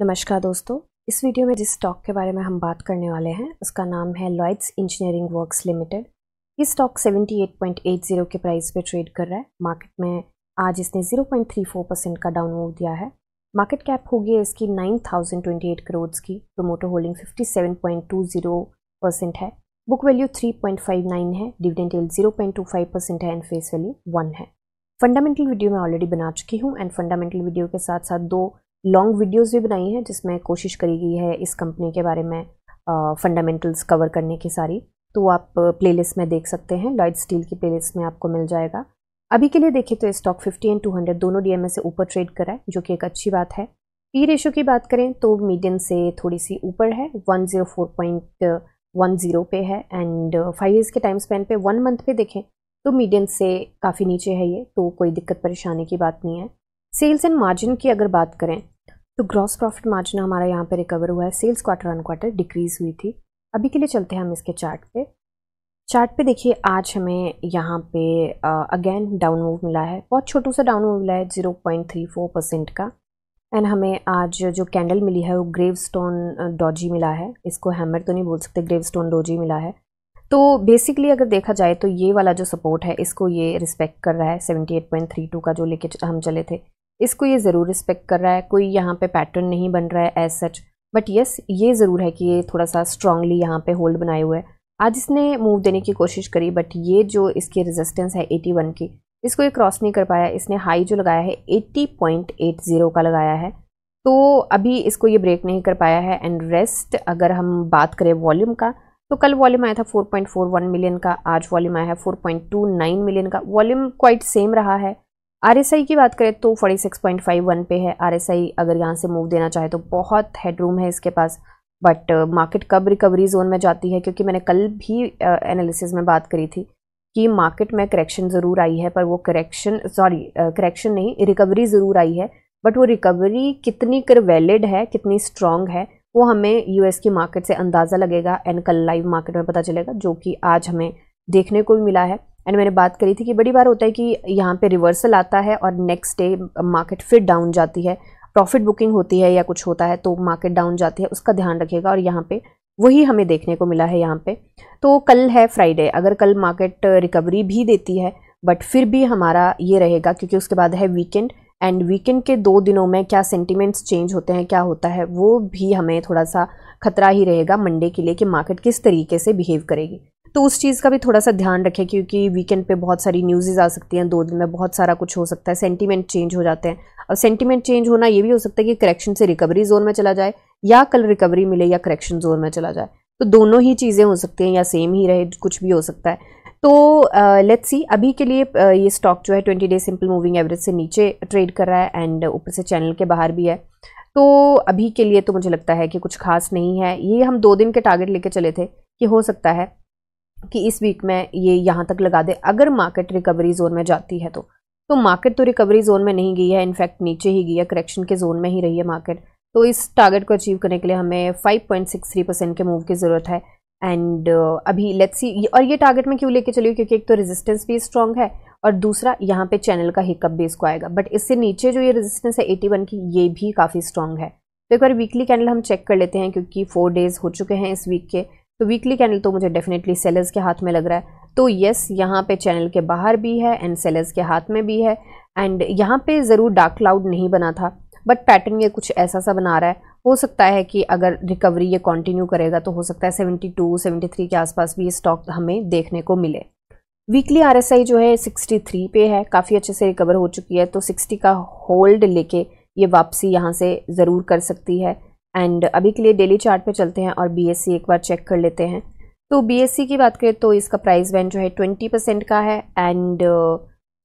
नमस्कार दोस्तों, इस वीडियो में जिस स्टॉक के बारे में हम बात करने वाले हैं, उसका नाम है लॉयड्स इंजीनियरिंग वर्क्स लिमिटेड ये स्टॉक 78.80 के प्राइस पे ट्रेड कर रहा है। मार्केट में आज इसने 0.34 परसेंट का डाउन मूव दिया है। मार्केट कैप होगी इसकी 9028 करोड़ की। प्रोमोटर होल्डिंग 57.20 परसेंट है। बुक वैल्यू 3.59 है। डिविडेंड यील्ड 0.25 परसेंट है एंड फेस वैल्यू वन है। फंडामेंटल वीडियो मैं ऑलरेडी बना चुकी हूँ एंड फंडामेंटल वीडियो के साथ साथ दो लॉन्ग वीडियोस भी बनाई हैं जिसमें कोशिश करी गई है इस कंपनी के बारे में फंडामेंटल्स कवर करने की सारी। तो आप प्लेलिस्ट में देख सकते हैं लॉयड स्टील की प्लेलिस्ट में आपको मिल जाएगा। अभी के लिए देखें तो स्टॉक 50 एंड 200 दोनों डीएमए से ऊपर ट्रेड करा है, जो कि एक अच्छी बात है। पी रेशो की बात करें तो मीडियम से थोड़ी सी ऊपर है 104.10 पे है एंड फाइव ईयर्स के टाइम स्पेन पे वन मंथ पे देखें तो मीडियम से काफ़ी नीचे है ये तो कोई दिक्कत परेशानी की बात नहीं है। सेल्स एंड मार्जिन की अगर बात करें तो ग्रॉस प्रॉफिट मार्जिन हमारा यहाँ पे रिकवर हुआ है। Sales quarter on quarter decrease हुई थी। अभी के लिए चलते हैं हम इसके चार्ट पे। चार्ट पे देखिए, आज हमें यहाँ पे अगेन डाउन मूव मिला है। बहुत छोटू सा डाउन मूव मिला है zero point three four percent का। एंड हमें आज जो कैंडल मिली है, वो ग्रेव स्टोन डॉजी मिला है। इसको हैमर तो नहीं बोल सकते ग्रेव स्टोन डोजी मिला है। तो बेसिकली अगर देखा जाए तो ये वाला जो सपोर्ट है, इसको ये रिस्पेक्ट कर रहा है seventy eight point three two का जो लेके हम चले थे। इसको ये ज़रूर रिस्पेक्ट कर रहा है, कोई यहाँ पे पैटर्न नहीं बन रहा है एज सच बट यस ये ज़रूर है कि ये थोड़ा सा स्ट्रांगली यहाँ पे होल्ड बनाए हुए है। आज इसने मूव देने की कोशिश करी बट ये जो इसकी रेजिस्टेंस है 81 की, इसको ये क्रॉस नहीं कर पाया। इसने हाई जो लगाया है 80.80 का लगाया है। तो अभी इसको ये ब्रेक नहीं कर पाया है। एंड रेस्ट अगर हम बात करें वॉल्यूम का तो कल वॉल्यूम आया था 4.41 मिलियन का, आज वॉल्यूम आया है 4.29 मिलियन का। वॉल्यूम क्वाइट सेम रहा है। RSI की बात करें तो 46.51 पे है। RSI अगर यहाँ से मूव देना चाहे तो बहुत हेडरूम है इसके पास। बट मार्केट uh, कब रिकवरी जोन में जाती है? क्योंकि मैंने कल भी एनालिसिस uh, में बात करी थी कि मार्केट में करेक्शन ज़रूर आई है पर वो करेक्शन सॉरी करेक्शन नहीं रिकवरी ज़रूर आई है। बट वो रिकवरी कितनी कर वैलिड है कितनी स्ट्रांग है वो हमें यूएस की मार्केट से अंदाज़ा लगेगा। एंड कल लाइव मार्केट में पता चलेगा जो कि आज हमें देखने को भी मिला है। एंड मैंने बात करी थी कि बड़ी बार होता है कि यहाँ पे रिवर्सल आता है और नेक्स्ट डे मार्केट फिर डाउन जाती है। प्रॉफिट बुकिंग होती है या कुछ होता है तो मार्केट डाउन जाती है, उसका ध्यान रखिएगा और यहाँ पे वही हमें देखने को मिला है यहाँ पे। तो कल है फ्राइडे अगर कल मार्केट रिकवरी भी देती है बट फिर भी हमारा ये रहेगा क्योंकि उसके बाद है वीकेंड एंड वीकेंड के दो दिनों में क्या सेंटिमेंट्स चेंज होते हैं, क्या होता है, वो भी हमें थोड़ा सा खतरा ही रहेगा मंडे के लिए कि मार्केट किस तरीके से बिहेव करेगी। तो उस चीज़ का भी थोड़ा सा ध्यान रखें क्योंकि वीकेंड पे बहुत सारी न्यूज़ेज़ आ सकती हैं दो दिन में बहुत सारा कुछ हो सकता है सेंटीमेंट चेंज हो जाते हैं। और सेंटीमेंट चेंज होना ये भी हो सकता है कि करेक्शन से रिकवरी जोन में चला जाए या कल रिकवरी मिले या करेक्शन जोन में चला जाए। तो दोनों ही चीज़ें हो सकती हैं या सेम ही रहे कुछ भी हो सकता है। तो लेट्स सी अभी के लिए uh, ये स्टॉक जो है twenty day simple moving average से नीचे ट्रेड कर रहा है एंड ऊपर से चैनल के बाहर भी है। तो अभी के लिए तो मुझे लगता है कि कुछ खास नहीं है। ये हम दो दिन के टारगेट लेके चले थे कि हो सकता है। कि इस वीक में ये यहाँ तक लगा दे। अगर मार्केट रिकवरी जोन में जाती है तो। तो मार्केट तो रिकवरी जोन में नहीं गई है इनफैक्ट नीचे ही गई है करेक्शन के जोन में ही रही है मार्केट तो इस टारगेट को अचीव करने के लिए हमें 5.63 परसेंट के मूव की ज़रूरत है। एंड uh, अभी लेट्स सी और ये टारगेट में क्यों लेके चलिए क्योंकि एक तो रेजिस्टेंस भी स्ट्रांग है और दूसरा यहाँ पे चैनल का हिकअप भी इसको आएगा। बट इससे नीचे जो ये रेजिस्टेंस है 81 की ये भी काफ़ी स्ट्रॉन्ग है। तो एक बार वीकली कैंडल हम चेक कर लेते हैं क्योंकि फोर डेज़ हो चुके हैं इस वीक के। तो वीकली कैंडल तो मुझे डेफिनेटली सेलर्स के हाथ में लग रहा है। तो येस यहाँ पे चैनल के बाहर भी है एंड सेलर्स के हाथ में भी है। एंड यहाँ पे ज़रूर डार्क क्लाउड नहीं बना था बट पैटर्न ये कुछ ऐसा सा बना रहा है। हो सकता है कि अगर रिकवरी ये कंटिन्यू करेगा तो हो सकता है 72, 73 के आसपास भी ये स्टॉक हमें देखने को मिले। वीकली आरएसआई जो है 63 पे है काफ़ी अच्छे से रिकवर हो चुकी है। तो 60 का होल्ड लेके ये वापसी यहाँ से ज़रूर कर सकती है। एंड अभी के लिए डेली चार्ट पे चलते हैं और बीएससी एक बार चेक कर लेते हैं। तो बीएससी की बात करें तो इसका प्राइस वैन जो है ट्वेंटी परसेंट का है एंड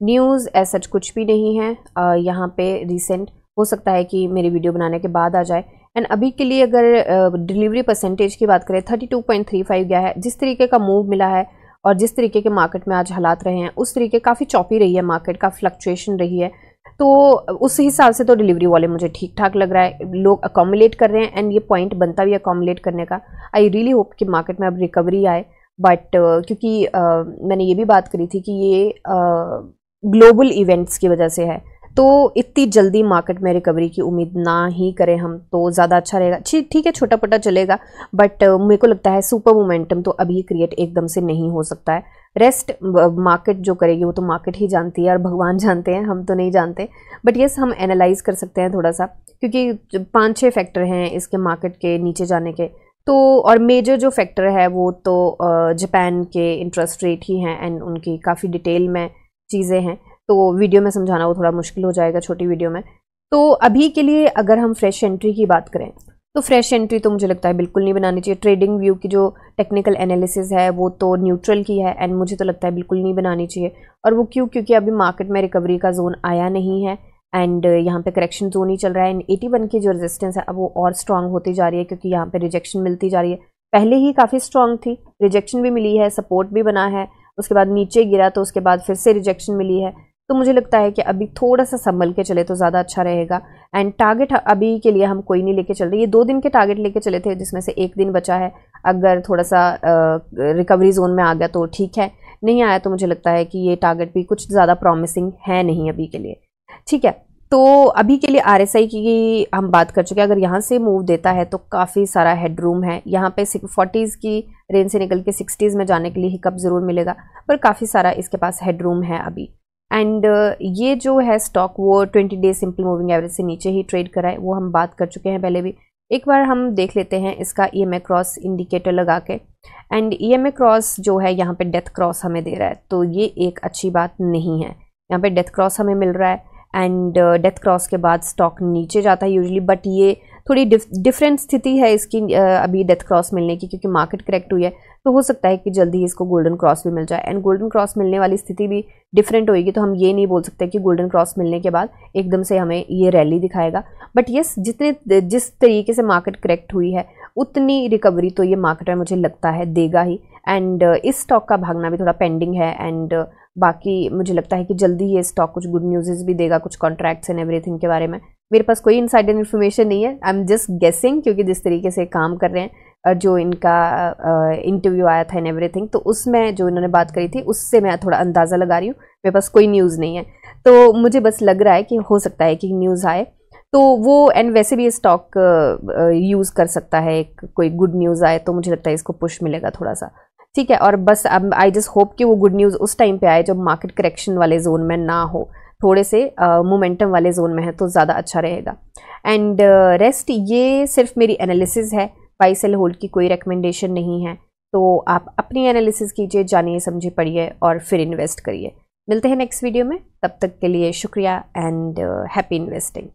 न्यूज़ uh, सच कुछ भी नहीं है। Uh, यहाँ पे रिसेंट हो सकता है कि मेरी वीडियो बनाने के बाद आ जाए। एंड अभी के लिए अगर डिलीवरी uh, परसेंटेज की बात करें thirty two point three five गया है। जिस तरीके का मूव मिला है और जिस तरीके के मार्केट में आज हालात रहे हैं उस तरीके काफ़ी चौपी रही है मार्केट का फ्लक्चुएशन रही है। तो उस हिसाब से तो डिलीवरी वाले मुझे ठीक ठाक लग रहा है। लोग अकोमोलेट कर रहे हैं एंड ये पॉइंट बनता भी अकोमोलेट करने का। आई रियली होप कि मार्केट में अब रिकवरी आए। बट uh, क्योंकि uh, मैंने ये भी बात करी थी कि ये ग्लोबल uh, इवेंट्स की वजह से है। तो इतनी जल्दी मार्केट में रिकवरी की उम्मीद ना ही करें हम तो ज़्यादा अच्छा रहेगा। ठीक है छोटा पोटा चलेगा बट मेरे को लगता है सुपर मोमेंटम तो अभी क्रिएट एकदम से नहीं हो सकता है। रेस्ट मार्केट जो करेगी वो तो मार्केट ही जानती है और भगवान जानते हैं, हम तो नहीं जानते। बट येस हम एनालाइज कर सकते हैं थोड़ा सा क्योंकि पाँच छः फैक्टर हैं इसके मार्केट के नीचे जाने के। तो और मेजर जो फैक्टर है वो तो जापान के इंटरेस्ट रेट ही हैं एंड उनकी काफ़ी डिटेल में चीज़ें हैं। तो वीडियो में समझाना वो थोड़ा मुश्किल हो जाएगा छोटी वीडियो में। तो अभी के लिए अगर हम फ्रेश एंट्री की बात करें तो फ्रेश एंट्री तो मुझे लगता है बिल्कुल नहीं बनानी चाहिए। ट्रेडिंग व्यू की जो टेक्निकल एनालिसिस है, वो तो न्यूट्रल की है एंड मुझे तो लगता है बिल्कुल नहीं बनानी चाहिए। और वो क्यों? क्योंकि अभी मार्केट में रिकवरी का जोन आया नहीं है एंड यहाँ पे करेक्शन जोन ही चल रहा है। एंड एटी वन की जो रेजिस्टेंस है, अब वो और स्ट्रांग होती जा रही है क्योंकि यहाँ पे रिजेक्शन मिलती जा रही है। पहले ही काफ़ी स्ट्रांग थी रिजेक्शन भी मिली है सपोर्ट भी बना है, उसके बाद नीचे गिरा तो उसके बाद फिर से रिजेक्शन मिली है। तो मुझे लगता है कि अभी थोड़ा सा संभल के चले तो ज़्यादा अच्छा रहेगा। एंड टारगेट अभी के लिए हम कोई नहीं लेके चल रहे। ये दो दिन के टारगेट लेके चले थे, जिसमें से एक दिन बचा है। अगर थोड़ा सा रिकवरी जोन में आ गया तो ठीक है। नहीं आया तो मुझे लगता है कि ये टारगेट भी कुछ ज़्यादा प्रॉमिसिंग है नहीं अभी के लिए। ठीक है तो अभी के लिए आरएसआई की हम बात कर चुके हैं। अगर यहाँ से मूव देता है तो काफ़ी सारा हेडरूम है। यहाँ पे फोर्टीज़ की रेंज से निकल के सिक्सटीज़ में जाने के लिए हिकअप ज़रूर मिलेगा। पर काफ़ी सारा इसके पास हेडरूम है अभी। एंड uh, ये जो है स्टॉक वो twenty days simple moving average से नीचे ही ट्रेड करा है वो हम बात कर चुके हैं पहले भी। एक बार हम देख लेते हैं इसका ई एम क्रॉस इंडिकेटर लगा के। एंड ई एम क्रॉस जो है यहाँ पे डेथ क्रॉस हमें दे रहा है तो ये एक अच्छी बात नहीं है। यहाँ पे डेथ क्रॉस हमें मिल रहा है। एंड डेथ क्रॉस के बाद स्टॉक नीचे जाता है यूजली बट ये थोड़ी डिफरेंट स्थिति है इसकी अभी डेथ क्रॉस मिलने की, क्योंकि मार्केट करेक्ट हुई है तो हो सकता है कि जल्दी ही इसको गोल्डन क्रॉस भी मिल जाए। एंड गोल्डन क्रॉस मिलने वाली स्थिति भी डिफरेंट होगी तो हम ये नहीं बोल सकते कि गोल्डन क्रॉस मिलने के बाद एकदम से हमें ये रैली दिखाएगा। बट यस जितने, जिस तरीके से मार्केट करेक्ट हुई है, उतनी रिकवरी तो ये मार्केट में मुझे लगता है देगा ही। एंड इस स्टॉक का भागना भी थोड़ा पेंडिंग है एंड बाकी मुझे लगता है कि जल्दी ये स्टॉक कुछ गुड न्यूज़ भी देगा, कुछ कॉन्ट्रैक्ट्स एंड एवरीथिंग के बारे में। मेरे पास कोई इनसाइडर इन्फॉर्मेशन नहीं है। आई एम जस्ट गेसिंग क्योंकि जिस तरीके से काम कर रहे हैं और जो इनका इंटरव्यू आया था इन एवरीथिंग तो उसमें जो इन्होंने बात करी थी, उससे मैं थोड़ा अंदाज़ा लगा रही हूँ। मेरे पास कोई न्यूज़ नहीं है। तो मुझे बस लग रहा है कि हो सकता है कि न्यूज़ आए। तो वो एंड वैसे भी स्टॉक यूज़ कर सकता है। एक कोई गुड न्यूज़ आए तो मुझे लगता है इसको पुश मिलेगा थोड़ा सा। ठीक है, और बस अब आई जस्ट होप कि वो गुड न्यूज़ उस टाइम पे आए जब मार्केट करेक्शन वाले जोन में ना हो। थोड़े से मोमेंटम uh, वाले जोन में है तो ज़्यादा अच्छा रहेगा। एंड रेस्ट uh, ये सिर्फ़ मेरी एनालिसिस है बाई सेल होल्ड की कोई रिकमेंडेशन नहीं है। तो आप अपनी एनालिसिस कीजिए जानिए समझिए पढ़िए और फिर इन्वेस्ट करिए। मिलते हैं नेक्स्ट वीडियो में। तब तक के लिए शुक्रिया एंड हैप्पी इन्वेस्टिंग